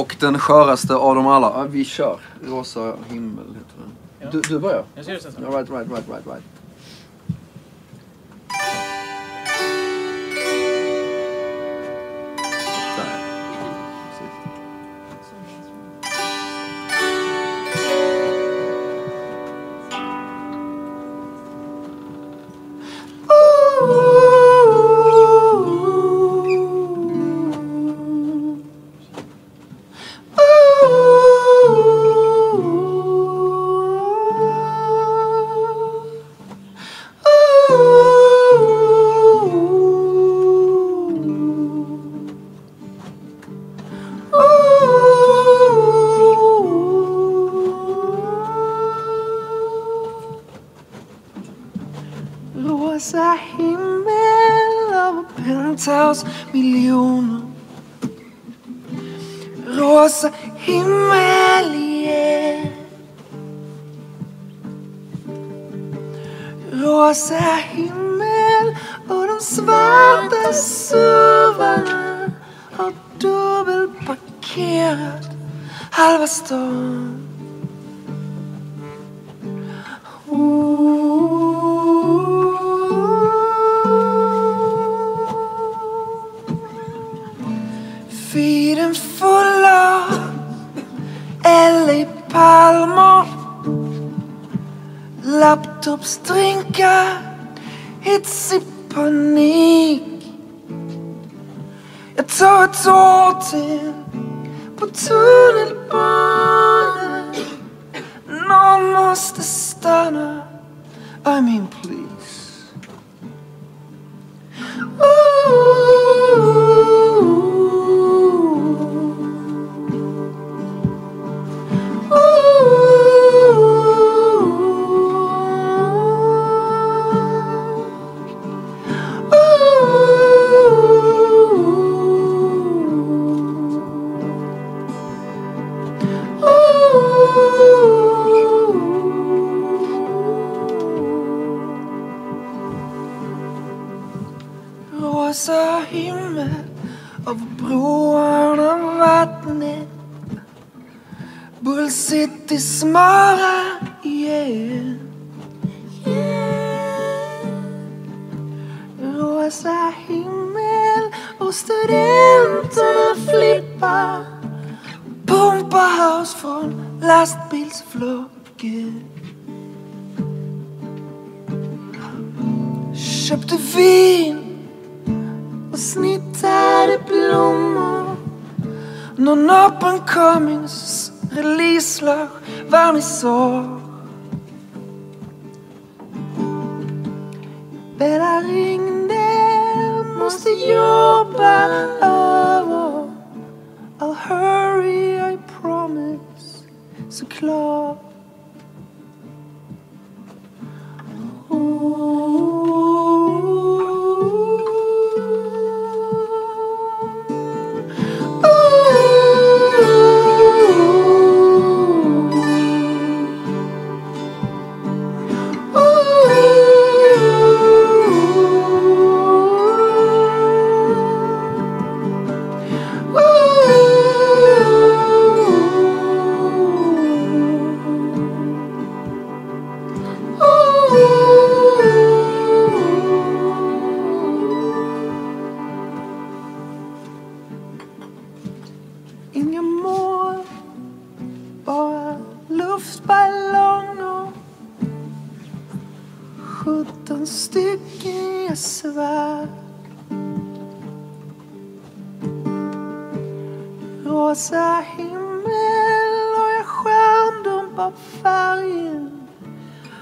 Och den sköraste av dem alla. Ja, vi kör. Rosa himmel heter den. Du, du börjar. Jag ser det sen. Ja, right, right, right, right, right. Penthouse miljoner. Rosa himmel, yeah Rosa himmel och de svarta suvarna har dubbelparkerat halva stan. Fulla Ellie Palmer. Laptopsdrinkar Hits i panik Jag tar ett år till på tunnelbanan Rosa himmel av broarna vattnet Bull City smöra, yeah. yeah. Rosa himmel och studenterna flippar Pumpahouse från lastbilsflocket Köpte vin och snittade blommor Någon up and comings releaselag sår. Bella ringde, måste jobba luftballonger Sjutton stycken, jag svär Rosa himmel och jag skärmdumpar färgen.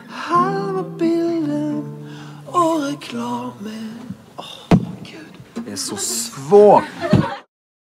Halva bilden och reklamen. Åh, oh, gud. Det är så svårt.